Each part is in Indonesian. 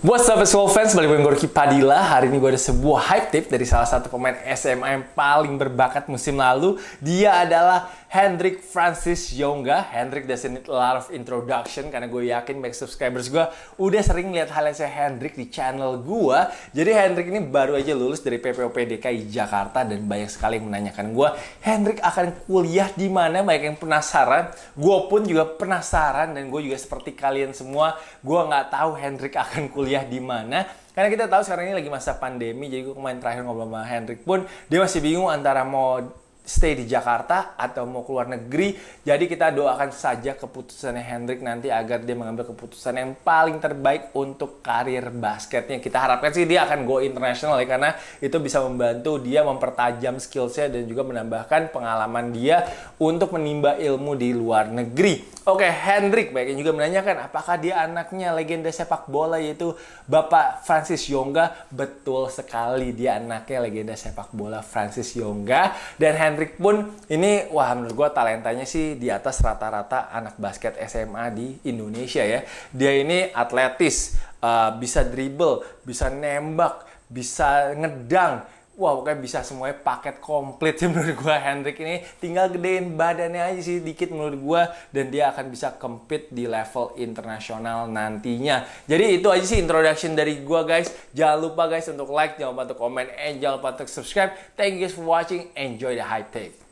What's up basketball fans, balik dengan Gorky Padilla. Hari ini gue ada sebuah hype tip dari salah satu pemain SMA yang paling berbakat musim lalu. Dia adalah Hendrik Francis Yonga Hendrik doesn't need a lot of introduction Karena gue yakin banyak subscribers gue udah sering lihat hal yang saya Hendrik di channel gue Jadi Hendrik ini baru aja lulus dari PPOP DKI Jakarta Dan banyak sekali yang menanyakan gue Hendrik akan kuliah di mana? Banyak yang penasaran. Gue pun juga penasaran Dan gue juga seperti kalian semua Gue nggak tahu Hendrik akan kuliah kuliah di mana. Karena kita tahu sekarang ini lagi masa pandemi, jadi gue kemarin terakhir ngobrol sama Hendrik pun, dia masih bingung antara mau stay di Jakarta atau mau keluar negeri. Jadi kita doakan saja keputusannya Hendrik nanti agar dia mengambil keputusan yang paling terbaik untuk karir basketnya. Kita harapkan sih dia akan go international ya karena itu bisa membantu dia mempertajam skillsnya dan juga menambahkan pengalaman dia untuk menimba ilmu di luar negeri. Oke, Hendrik yang juga menanyakan apakah dia anaknya legenda sepak bola yaitu Bapak Francis Yonga. Betul sekali dia anaknya legenda sepak bola Francis Yonga dan Hendrik Hendrik pun ini wah menurut gue talentanya sih di atas rata-rata anak basket SMA di Indonesia ya. Dia ini atletis, uh, bisa dribble, bisa nembak, bisa ngedang wow kayak bisa semuanya paket komplit sih menurut gue Hendrik ini tinggal gedein badannya aja sih dikit menurut gue dan dia akan bisa compete di level internasional nantinya. Jadi itu aja sih introduction dari gue guys. Jangan lupa guys untuk like jangan lupa untuk komen and jangan lupa untuk subscribe. Thank you guys for watching. Enjoy the high take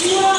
Yeah.